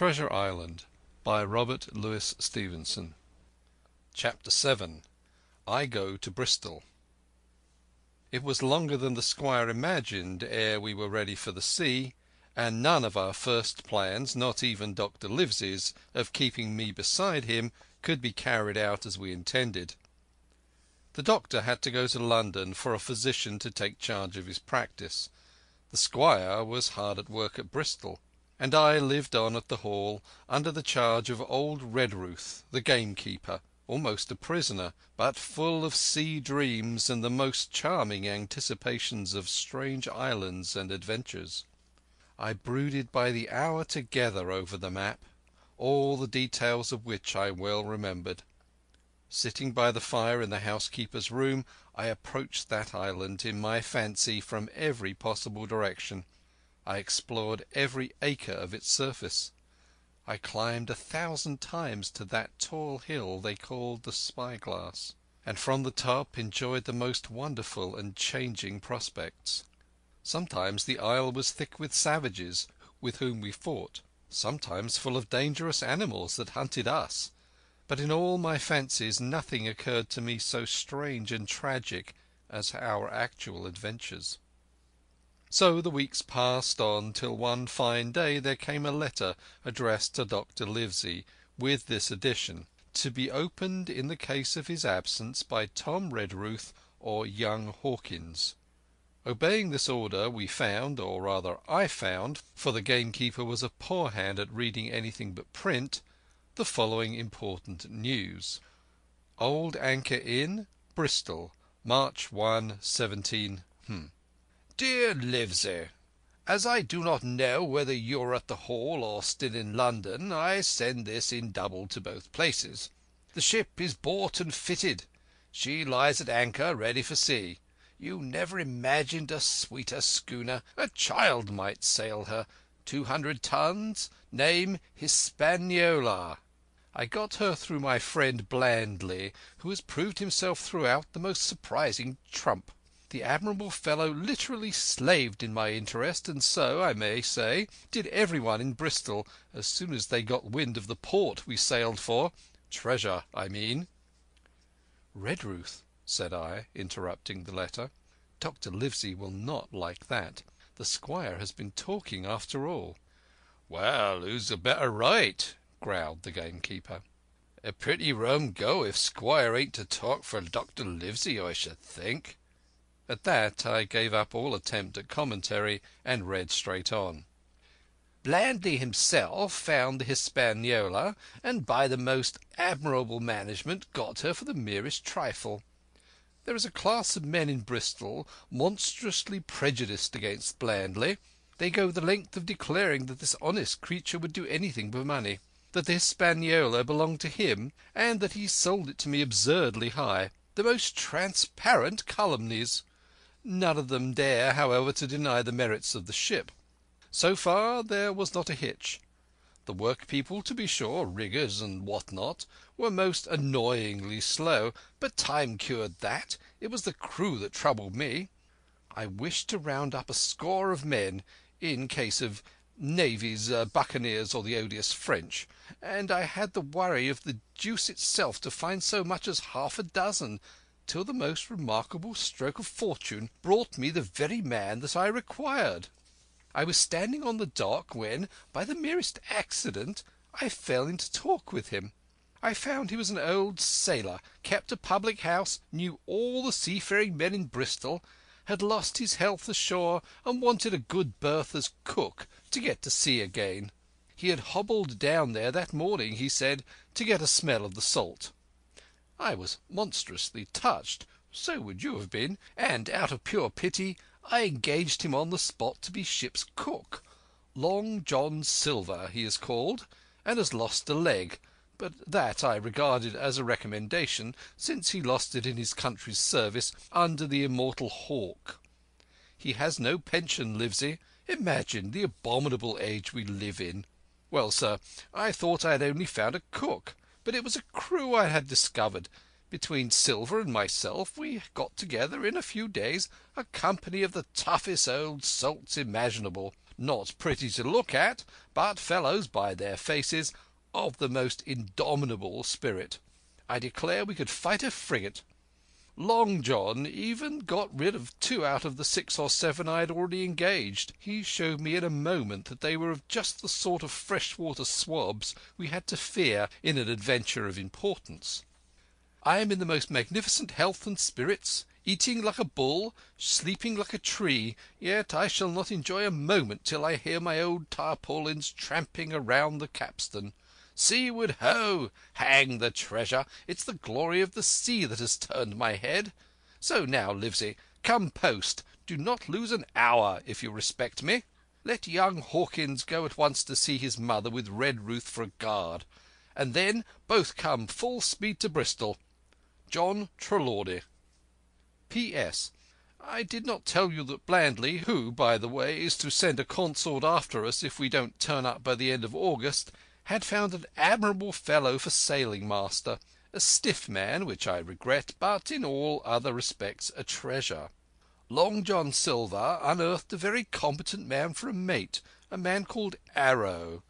TREASURE ISLAND by Robert Louis Stevenson CHAPTER VII I GO TO BRISTOL It was longer than the squire imagined ere we were ready for the sea, and none of our first plans—not even Dr. Livesey's—of keeping me beside him could be carried out as we intended. The doctor had to go to London for a physician to take charge of his practice; the squire was hard at work at Bristol; and I lived on at the Hall under the charge of old Redruth, the gamekeeper, almost a prisoner, but full of sea dreams and the most charming anticipations of strange islands and adventures. I brooded by the hour together over the map, all the details of which I well remembered. Sitting by the fire in the housekeeper's room, I approached that island in my fancy from every possible direction. I explored every acre of its surface. I climbed a thousand times to that tall hill they called the Spy Glass, and from the top enjoyed the most wonderful and changing prospects. Sometimes the isle was thick with savages, with whom we fought; sometimes full of dangerous animals that hunted us; but in all my fancies nothing occurred to me so strange and tragic as our actual adventures. So the weeks passed on till one fine day there came a letter addressed to Dr. Livesey, with this addition: "To be opened in the case of his absence by Tom Redruth or young Hawkins." Obeying this order we found, or rather I found—for the gamekeeper was a poor hand at reading anything but print—the following important news: Old Anchor Inn, Bristol, March 1, 17— Dear Livesey,—As I do not know whether you are at the Hall or still in London, I send this in double to both places. The ship is bought and fitted. She lies at anchor ready for sea. You never imagined a sweeter schooner. A child might sail her. Two hundred tons. Name Hispaniola. I got her through my friend Blandly, who has proved himself throughout the most surprising trump. The admirable fellow literally slaved in my interest, and so, I may say, did everyone in Bristol as soon as they got wind of the port we sailed for—treasure, I mean." "Redruth," said I, interrupting the letter. "Dr. Livesey will not like that. The squire has been talking after all." "Well, who's the better right?" growled the gamekeeper. "A pretty rum go if Squire ain't to talk for Dr. Livesey, I should think." At that I gave up all attempt at commentary and read straight on. "Blandly himself found the Hispaniola, and by the most admirable management got her for the merest trifle. There is a class of men in Bristol monstrously prejudiced against Blandly. They go the length of declaring that this honest creature would do anything for money; that the Hispaniola belonged to him, and that he sold it to me absurdly high. The most transparent calumnies! None of them dare, however, to deny the merits of the ship. So far there was not a hitch. The workpeople, to be sure, riggers and what not, were most annoyingly slow, but time cured that. It was the crew that troubled me. I wished to round up a score of men, in case of navies, uh, buccaneers, or the odious French, and I had the worry of the deuce itself to find so much as half a dozen, till the most remarkable stroke of fortune brought me the very man that I required. I was standing on the dock when, by the merest accident, I fell into talk with him. I found he was an old sailor, kept a public house, knew all the seafaring men in Bristol, had lost his health ashore, and wanted a good berth as cook to get to sea again. He had hobbled down there that morning, he said, to get a smell of the salt. I was monstrously touched—so would you have been—and out of pure pity I engaged him on the spot to be ship's cook. Long John Silver he is called, and has lost a leg, but that I regarded as a recommendation, since he lost it in his country's service under the immortal Hawke. He has no pension, Livesey. Imagine the abominable age we live in! Well, sir, I thought I had only found a cook. But it was a crew I had discovered. Between Silver and myself we got together in a few days a company of the toughest old salts imaginable. not pretty to look at, but fellows, by their faces, of the most indomitable spirit. I declare we could fight a frigate. Long John even got rid of two out of the six or seven I had already engaged. He showed me in a moment that they were of just the sort of freshwater swabs we had to fear in an adventure of importance. I am in the most magnificent health and spirits, eating like a bull, sleeping like a tree, yet I shall not enjoy a moment till I hear my old tarpaulins tramping round the capstan. Seaward ho! Hang the treasure! It's the glory of the sea that has turned my head. So now, Livesey, come post. Do not lose an hour if you respect me. Let young Hawkins go at once to see his mother with Redruth for a guard, and then both come full speed to Bristol. John Trelawney P.S. I did not tell you that Blandly, who, by the way, is to send a consort after us if we don't turn up by the end of August, had found an admirable fellow for sailing master. A stiff man, which I regret, but in all other respects a treasure. Long John Silver unearthed a very competent man for a mate, a man called Arrow.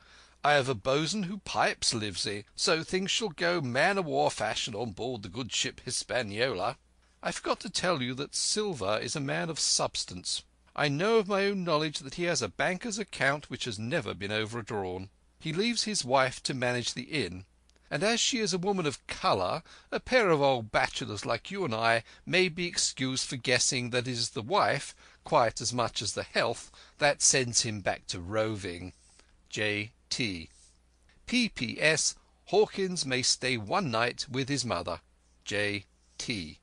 I have a boatswain who pipes Livesey, so things shall go man o' war fashion on board the good ship Hispaniola. I forgot to tell you that Silver is a man of substance. I know of my own knowledge that he has a banker's account which has never been overdrawn. He leaves his wife to manage the inn, and as she is a woman of colour, a pair of old bachelors like you and I may be excused for guessing that it is the wife, quite as much as the health, that sends him back to roving. J. T. P.P.S. Hawkins may stay one night with his mother. J. T.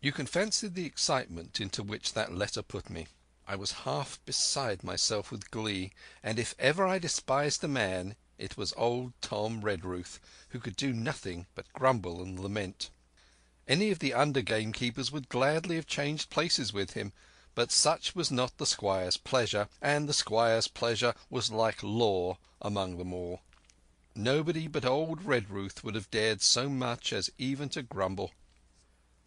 You can fancy the excitement into which that letter put me. I was half beside myself with glee, and if ever I despised a man it was old Tom Redruth, who could do nothing but grumble and lament. Any of the under gamekeepers would gladly have changed places with him, but such was not the squire's pleasure, and the squire's pleasure was like law among them all. Nobody but old Redruth would have dared so much as even to grumble.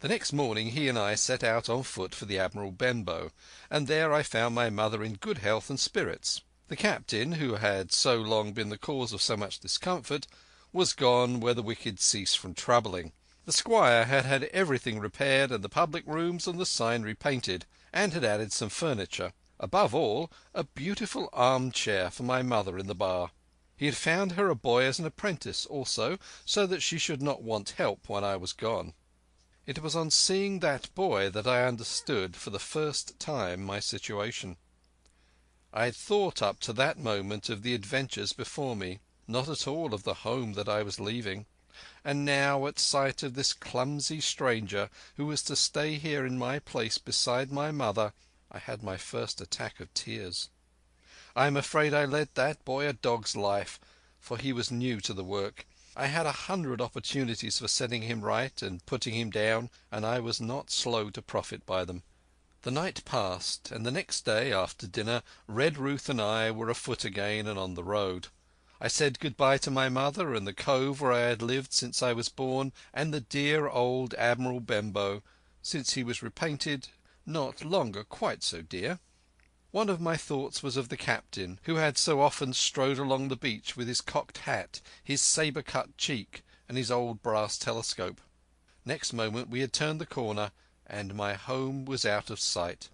The next morning he and I set out on foot for the Admiral Benbow, and there I found my mother in good health and spirits. The captain, who had so long been the cause of so much discomfort, was gone where the wicked cease from troubling. The squire had had everything repaired and the public rooms and the sign repainted, and had added some furniture; above all, a beautiful arm chair for my mother in the bar. He had found her a boy as an apprentice also, so that she should not want help when I was gone. It was on seeing that boy that I understood for the first time my situation. I had thought up to that moment of the adventures before me, not at all of the home that I was leaving; and now, at sight of this clumsy stranger who was to stay here in my place beside my mother, I had my first attack of tears. I am afraid I led that boy a dog's life, for he was new to the work. I had a hundred opportunities for setting him right and putting him down, and I was not slow to profit by them. The night passed, and the next day, after dinner, Redruth and I were afoot again and on the road. I said good bye to my mother and the cove where I had lived since I was born, and the dear old Admiral Benbow, since he was repainted, not longer quite so dear. One of my thoughts was of the captain, who had so often strode along the beach with his cocked hat, his sabre cut cheek, and his old brass telescope. Next moment we had turned the corner, and my home was out of sight.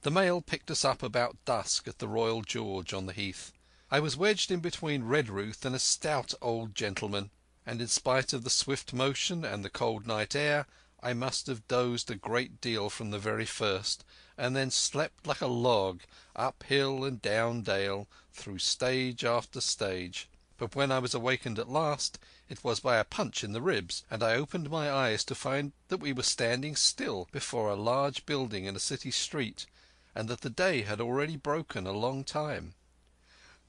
The mail picked us up about dusk at the Royal George on the Heath. I was wedged in between Redruth and a stout old gentleman, and in spite of the swift motion and the cold night air I must have dozed a great deal from the very first, and then slept like a log, up hill and down dale, through stage after stage. But when I was awakened at last it was by a punch in the ribs, and I opened my eyes to find that we were standing still before a large building in a city street, and that the day had already broken a long time.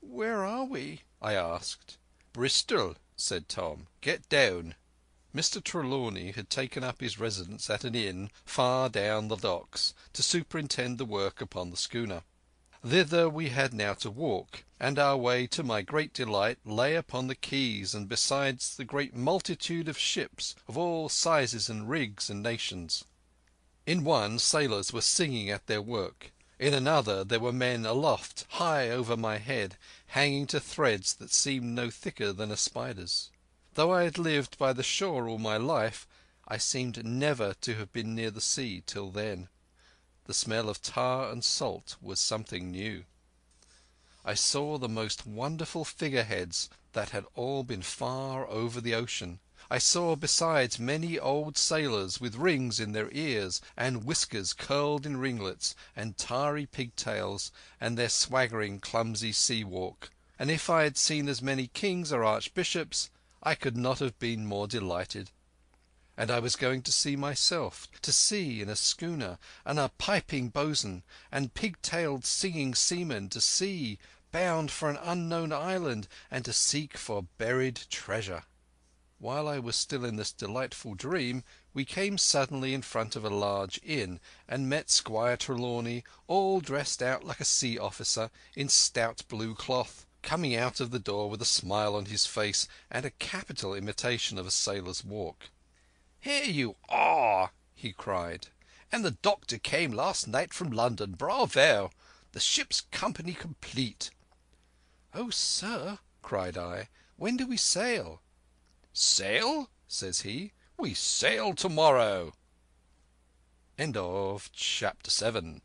"Where are we?" I asked. "Bristol," said Tom. "Get down." Mr Trelawney had taken up his residence at an inn far down the docks to superintend the work upon the schooner. Thither we had now to walk, and our way, to my great delight, lay upon the quays and beside the great multitude of ships of all sizes and rigs and nations. In one sailors were singing at their work. In another there were men aloft high over my head, hanging to threads that seemed no thicker than a spider's. Though I had lived by the shore all my life, I seemed never to have been near the sea till then. The smell of tar and salt was something new. I saw the most wonderful figure heads that had all been far over the ocean. I saw besides many old sailors with rings in their ears, and whiskers curled in ringlets, and tarry pigtails, and their swaggering, clumsy sea walk; and if I had seen as many kings or archbishops I could not have been more delighted. And I was going to sea myself—to sea in a schooner, and a piping bo'sun, and pigtailed singing seamen; to sea, bound for an unknown island, and to seek for buried treasure. While I was still in this delightful dream we came suddenly in front of a large inn, and met Squire Trelawney, all dressed out like a sea officer in stout blue cloth, coming out of the door with a smile on his face and a capital imitation of a sailor's walk. "Here you are!" he cried. "And the doctor came last night from London. Bravo! The ship's company complete." "Oh, sir," cried I, "when do we sail?" "Sail?" says he. "We sail to tomorrow." CHAPTER VIII